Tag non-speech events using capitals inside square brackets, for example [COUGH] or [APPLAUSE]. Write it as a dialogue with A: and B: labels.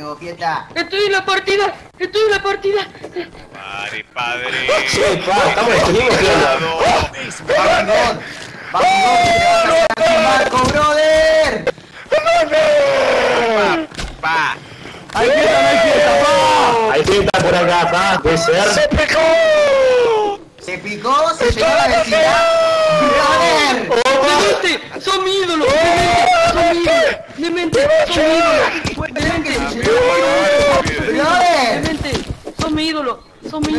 A: Diego
B: Estoy en la partida, estoy en la partida.
C: Padre, padre. [LAUGHS]
D: Sí, padre, estamos
A: destruidos, Vámonos, vámonos, Marco, brother.
C: Pa,
E: pa. ¡Hay fiesta,
D: hay pa! Por acá, pa, puede ser.
E: ¡Se picó!
A: Se picó, se llegó la vecina. ¡Brother!
B: Oh. ¡Son mi ¡Son mi ídolo! Oh. son mi.